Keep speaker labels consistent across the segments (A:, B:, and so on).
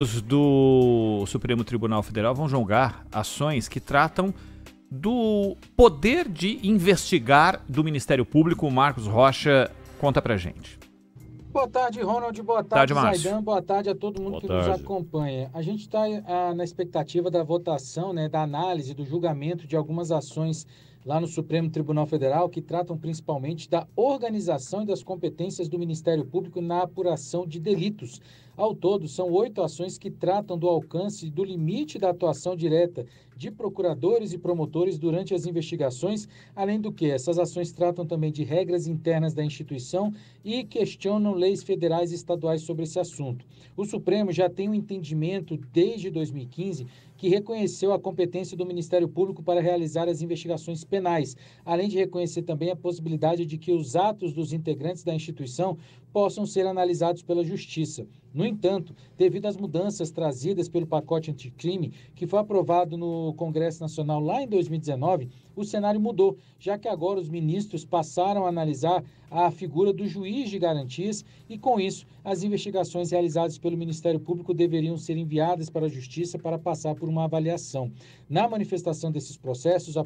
A: do Supremo Tribunal Federal vão julgar ações que tratam do poder de investigar do Ministério Público. O Marcos Rocha conta pra gente.
B: Boa tarde, Ronald. Boa tarde, tarde Zaidan. Boa tarde a todo mundo Boa que tarde. nos acompanha. A gente está ah, na expectativa da votação, né, da análise, do julgamento de algumas ações lá no Supremo Tribunal Federal que tratam principalmente da organização e das competências do Ministério Público na apuração de delitos. Ao todo, são oito ações que tratam do alcance e do limite da atuação direta de procuradores e promotores durante as investigações, além do que essas ações tratam também de regras internas da instituição e questionam leis federais e estaduais sobre esse assunto. O Supremo já tem um entendimento desde 2015 que reconheceu a competência do Ministério Público para realizar as investigações penais, além de reconhecer também a possibilidade de que os atos dos integrantes da instituição possam ser analisados pela Justiça. No entanto, devido às mudanças trazidas pelo pacote anticrime, que foi aprovado no Congresso Nacional lá em 2019, o cenário mudou, já que agora os ministros passaram a analisar a figura do juiz de garantias e, com isso, as investigações realizadas pelo Ministério Público deveriam ser enviadas para a Justiça para passar por uma avaliação. Na manifestação desses processos, a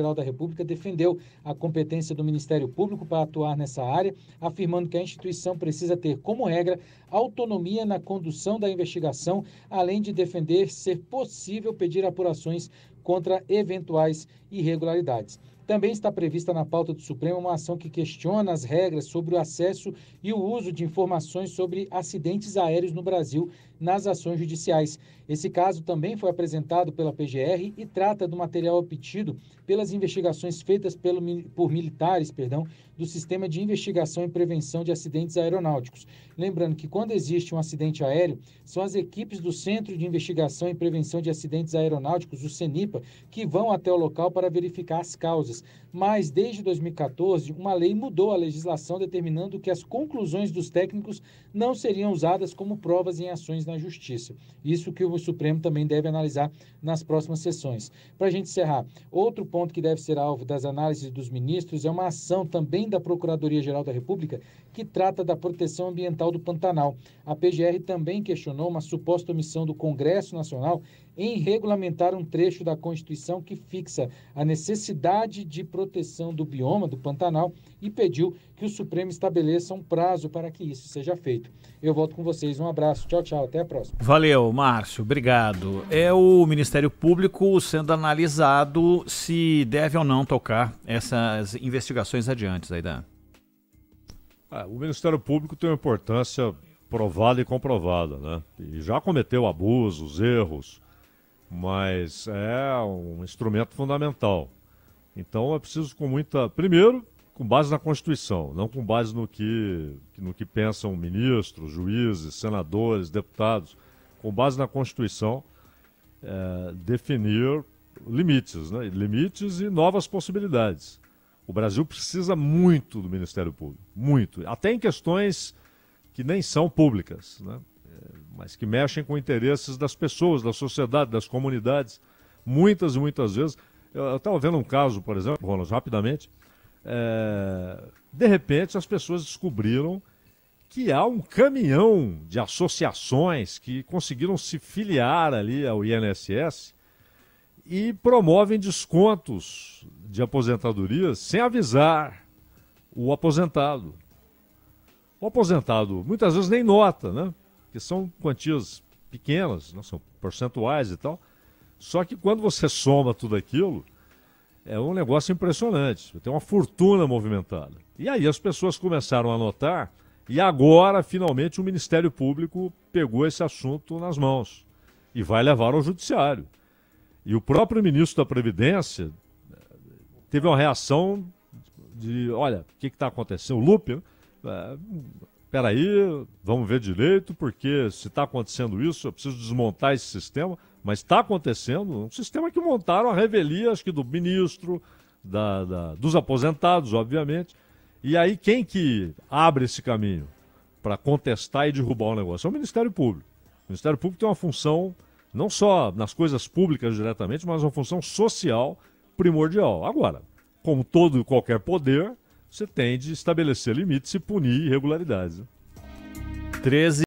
B: Procuradoria-Geral da República defendeu a competência do Ministério Público para atuar nessa área, afirmando que a instituição precisa ter, como regra, autonomia na condução da investigação, além de defender ser possível pedir apurações contra eventuais irregularidades. Também está prevista na pauta do Supremo uma ação que questiona as regras sobre o acesso e o uso de informações sobre acidentes aéreos no Brasil nas ações judiciais. Esse caso também foi apresentado pela PGR e trata do material obtido pelas investigações feitas pelo, por militares perdão, do Sistema de Investigação e Prevenção de Acidentes Aeronáuticos. Lembrando que quando existe um acidente aéreo, são as equipes do Centro de Investigação e Prevenção de Acidentes Aeronáuticos, o CENIPA, que vão até o local para verificar as causas. Mas desde 2014, uma lei mudou a legislação determinando que as conclusões dos técnicos não seriam usadas como provas em ações na justiça. Isso que o Supremo também deve analisar nas próximas sessões. Para a gente encerrar, outro ponto que deve ser alvo das análises dos ministros é uma ação também da Procuradoria-Geral da República que trata da proteção ambiental do Pantanal. A PGR também questionou uma suposta omissão do Congresso Nacional em regulamentar um trecho da Constituição que fixa a necessidade de proteção do bioma do Pantanal e pediu que o Supremo estabeleça um prazo para que isso seja feito. Eu volto com vocês. Um abraço. Tchau, tchau. Até a próxima.
A: Valeu, Márcio. Obrigado. É o Ministério Público sendo analisado se deve ou não tocar essas investigações adiante, Aidan.
C: Ah, o Ministério Público tem uma importância provada e comprovada, né? E já cometeu abusos, erros, mas é um instrumento fundamental. Então é preciso com muita. Primeiro, com base na Constituição, não com base no que, no que pensam ministros, juízes, senadores, deputados. Com base na Constituição, é, definir limites, né? limites e novas possibilidades. O Brasil precisa muito do Ministério Público, muito. Até em questões que nem são públicas, né? É, mas que mexem com interesses das pessoas, da sociedade, das comunidades. Muitas e muitas vezes. Eu estava vendo um caso, por exemplo, Ronald, rapidamente. É... de repente, as pessoas descobriram que há um caminhão de associações que conseguiram se filiar ali ao INSS e promovem descontos de aposentadoria sem avisar o aposentado. O aposentado muitas vezes nem nota, né? Que são quantias pequenas, não são percentuais e tal. Só que quando você soma tudo aquilo, é um negócio impressionante. Tem uma fortuna movimentada. E aí as pessoas começaram a notar, e agora, finalmente, o Ministério Público pegou esse assunto nas mãos e vai levar ao Judiciário. E o próprio ministro da Previdência teve uma reação de, olha, o que está acontecendo? O Lupe, né? Peraí, vamos ver direito, porque se está acontecendo isso, eu preciso desmontar esse sistema, mas está acontecendo um sistema que montaram a revelia, acho que do ministro, da, da, dos aposentados, obviamente. E aí quem que abre esse caminho para contestar e derrubar o negócio? É o Ministério Público. O Ministério Público tem uma função não só nas coisas públicas diretamente, mas uma função social primordial. Agora, como todo e qualquer poder, você tem de estabelecer limites e punir irregularidades.
A: 13